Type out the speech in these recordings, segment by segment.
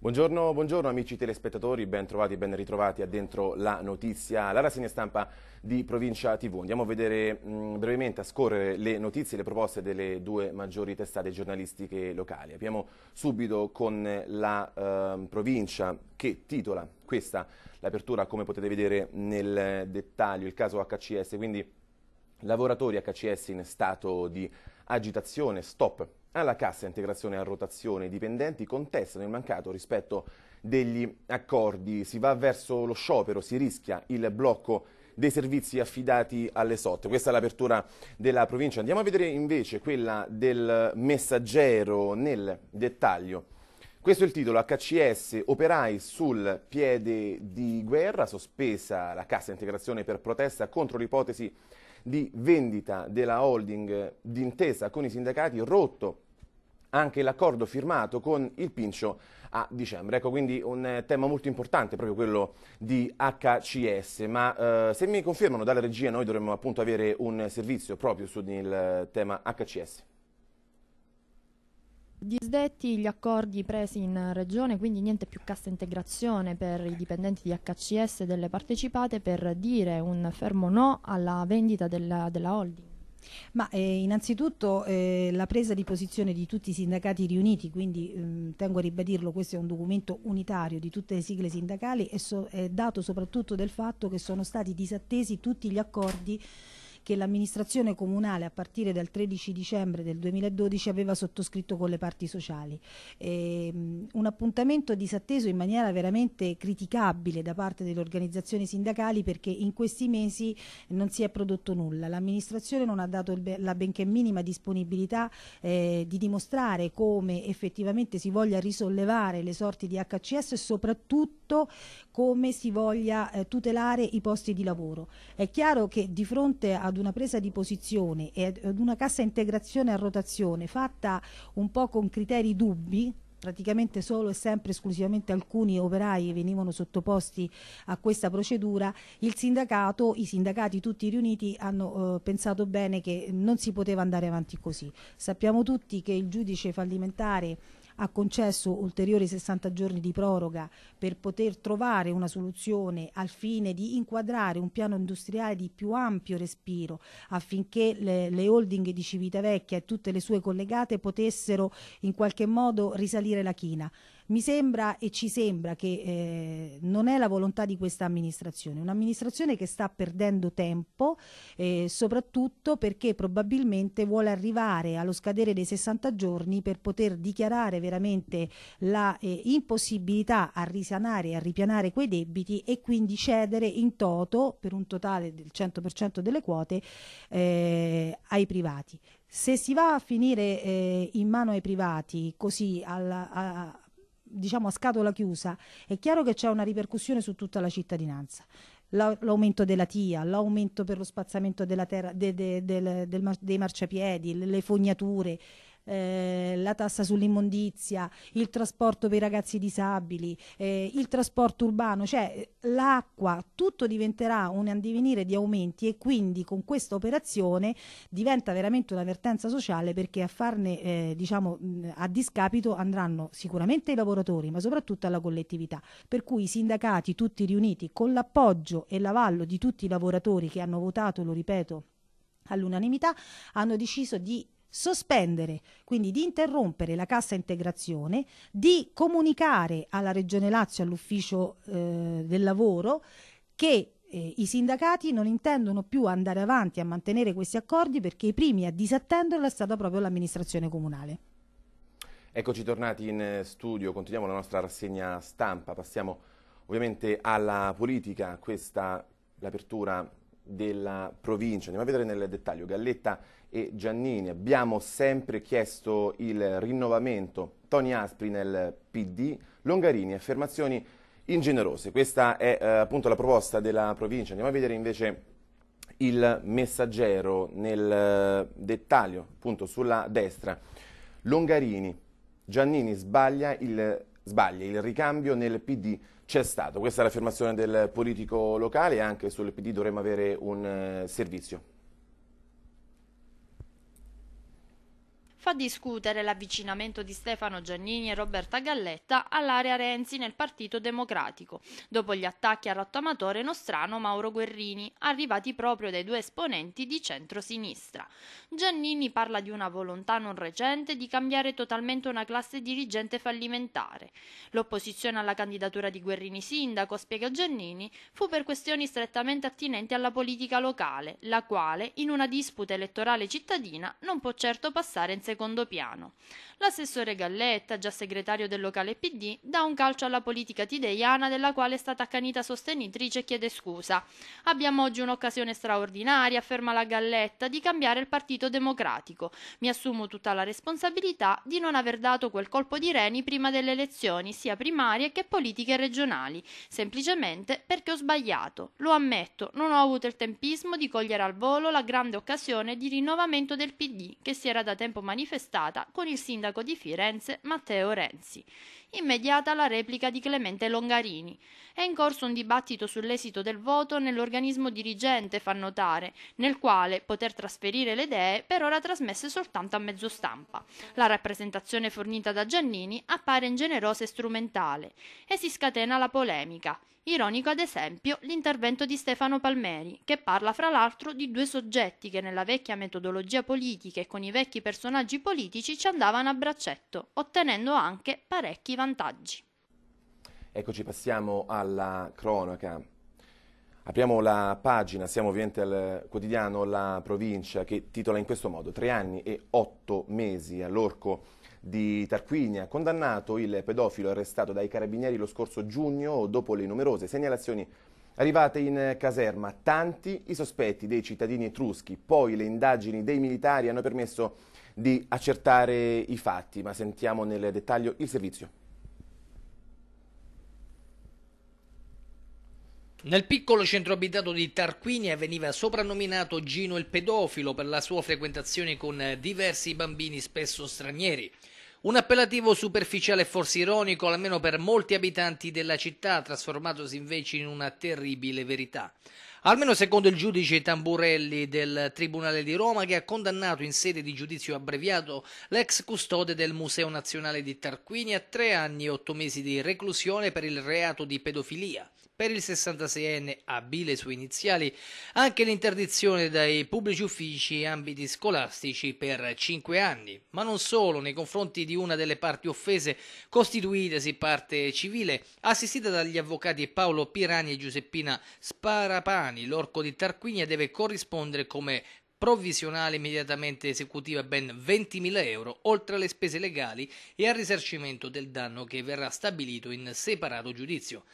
Buongiorno, buongiorno amici telespettatori, ben trovati, ben ritrovati a Dentro la Notizia, la rassegna stampa di Provincia TV. Andiamo a vedere mh, brevemente, a scorrere le notizie e le proposte delle due maggiori testate giornalistiche locali. Apriamo subito con la eh, provincia che titola questa l'apertura, come potete vedere nel dettaglio, il caso HCS, quindi lavoratori HCS in stato di agitazione, stop alla cassa integrazione a rotazione, i dipendenti contestano il mancato rispetto degli accordi, si va verso lo sciopero, si rischia il blocco dei servizi affidati alle SOT. Questa è l'apertura della provincia. Andiamo a vedere invece quella del messaggero nel dettaglio. Questo è il titolo, HCS, operai sul piede di guerra, sospesa la cassa integrazione per protesta contro l'ipotesi di vendita della holding d'intesa con i sindacati, rotto anche l'accordo firmato con il Pincio a dicembre. Ecco quindi un tema molto importante proprio quello di HCS, ma eh, se mi confermano dalla regia noi dovremmo appunto avere un servizio proprio sul tema HCS. Disdetti gli accordi presi in regione, quindi niente più cassa integrazione per i dipendenti di HCS delle partecipate per dire un fermo no alla vendita della, della holding. Ma eh, innanzitutto eh, la presa di posizione di tutti i sindacati riuniti, quindi ehm, tengo a ribadirlo, questo è un documento unitario di tutte le sigle sindacali, è, so, è dato soprattutto del fatto che sono stati disattesi tutti gli accordi che l'amministrazione comunale a partire dal 13 dicembre del 2012 aveva sottoscritto con le parti sociali. E, um, un appuntamento disatteso in maniera veramente criticabile da parte delle organizzazioni sindacali perché in questi mesi non si è prodotto nulla. L'amministrazione non ha dato be la benché minima disponibilità eh, di dimostrare come effettivamente si voglia risollevare le sorti di HCS e soprattutto come si voglia eh, tutelare i posti di lavoro. È chiaro che di fronte ad una presa di posizione e ad una cassa integrazione a rotazione fatta un po' con criteri dubbi, praticamente solo e sempre esclusivamente alcuni operai venivano sottoposti a questa procedura, il sindacato, i sindacati tutti riuniti hanno eh, pensato bene che non si poteva andare avanti così. Sappiamo tutti che il giudice fallimentare ha concesso ulteriori 60 giorni di proroga per poter trovare una soluzione al fine di inquadrare un piano industriale di più ampio respiro affinché le, le holding di Civitavecchia e tutte le sue collegate potessero in qualche modo risalire la china. Mi sembra e ci sembra che eh, non è la volontà di questa amministrazione, un'amministrazione che sta perdendo tempo, eh, soprattutto perché probabilmente vuole arrivare allo scadere dei 60 giorni per poter dichiarare veramente la eh, impossibilità a risanare e a ripianare quei debiti e quindi cedere in toto per un totale del 100% delle quote eh, ai privati. Se si va a finire eh, in mano ai privati così alla, a, diciamo a scatola chiusa, è chiaro che c'è una ripercussione su tutta la cittadinanza. L'aumento della TIA, l'aumento per lo spazzamento della terra, de, de, de, del, dei marciapiedi, le fognature, eh, la tassa sull'immondizia, il trasporto per i ragazzi disabili, eh, il trasporto urbano, cioè l'acqua, tutto diventerà un andivenire di aumenti e quindi con questa operazione diventa veramente un'avvertenza sociale perché a farne eh, diciamo a discapito andranno sicuramente i lavoratori ma soprattutto alla collettività. Per cui i sindacati tutti riuniti con l'appoggio e l'avallo di tutti i lavoratori che hanno votato, lo ripeto, all'unanimità hanno deciso di sospendere, quindi di interrompere la cassa integrazione, di comunicare alla Regione Lazio, all'ufficio eh, del lavoro, che eh, i sindacati non intendono più andare avanti a mantenere questi accordi perché i primi a disattenderlo è stata proprio l'amministrazione comunale. Eccoci tornati in studio, continuiamo la nostra rassegna stampa, passiamo ovviamente alla politica, questa l'apertura della provincia. Andiamo a vedere nel dettaglio. Galletta e Giannini. Abbiamo sempre chiesto il rinnovamento. Toni Aspri nel PD, Longarini, affermazioni ingenerose. Questa è eh, appunto la proposta della provincia. Andiamo a vedere invece il messaggero nel eh, dettaglio, appunto sulla destra. Longarini, Giannini sbaglia il, sbaglia, il ricambio nel PD c'è stato. Questa è l'affermazione del politico locale e anche sul PD dovremmo avere un eh, servizio. Fa discutere l'avvicinamento di Stefano Giannini e Roberta Galletta all'area Renzi nel Partito Democratico, dopo gli attacchi al rottamatore nostrano Mauro Guerrini, arrivati proprio dai due esponenti di centro-sinistra. Giannini parla di una volontà non recente di cambiare totalmente una classe dirigente fallimentare. L'opposizione alla candidatura di Guerrini sindaco, spiega Giannini, fu per questioni strettamente attinenti alla politica locale, la quale, in una disputa elettorale cittadina, non può certo passare in secondo piano. L'assessore Galletta, già segretario del locale PD, dà un calcio alla politica tideiana della quale è stata accanita sostenitrice e chiede scusa. Abbiamo oggi un'occasione straordinaria, afferma la Galletta, di cambiare il Partito Democratico. Mi assumo tutta la responsabilità di non aver dato quel colpo di reni prima delle elezioni, sia primarie che politiche regionali, semplicemente perché ho sbagliato. Lo ammetto, non ho avuto il tempismo di cogliere al volo la grande occasione di rinnovamento del PD che si era da tempo manifestata con il sindaco di Firenze Matteo Renzi. Immediata la replica di Clemente Longarini. È in corso un dibattito sull'esito del voto nell'organismo dirigente, fa notare, nel quale poter trasferire le idee per ora trasmesse soltanto a mezzo stampa. La rappresentazione fornita da Giannini appare ingenerosa e strumentale e si scatena la polemica. Ironico ad esempio l'intervento di Stefano Palmeri, che parla fra l'altro di due soggetti che nella vecchia metodologia politica e con i vecchi personaggi politici ci andavano a braccetto, ottenendo anche parecchi vantaggi. Eccoci, passiamo alla cronaca. Apriamo la pagina, siamo ovviamente al quotidiano La Provincia che titola in questo modo Tre anni e otto mesi all'orco di Tarquinia, condannato il pedofilo arrestato dai carabinieri lo scorso giugno dopo le numerose segnalazioni arrivate in caserma. Tanti i sospetti dei cittadini etruschi, poi le indagini dei militari hanno permesso di accertare i fatti, ma sentiamo nel dettaglio il servizio. Nel piccolo centro abitato di Tarquinia veniva soprannominato Gino il pedofilo per la sua frequentazione con diversi bambini spesso stranieri. Un appellativo superficiale e forse ironico, almeno per molti abitanti della città, trasformatosi invece in una terribile verità. Almeno secondo il giudice Tamburelli del Tribunale di Roma che ha condannato in sede di giudizio abbreviato l'ex custode del Museo Nazionale di Tarquini a tre anni e otto mesi di reclusione per il reato di pedofilia. Per il 66enne, abile sue iniziali, anche l'interdizione dai pubblici uffici e ambiti scolastici per cinque anni. Ma non solo, nei confronti di una delle parti offese, costituitesi parte civile, assistita dagli avvocati Paolo Pirani e Giuseppina Sparapani, l'orco di Tarquinia deve corrispondere come provvisionale immediatamente esecutiva ben 20.000 euro, oltre alle spese legali e al risarcimento del danno che verrà stabilito in separato giudizio.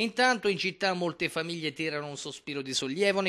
Intanto in città molte famiglie tirano un sospiro di sollievo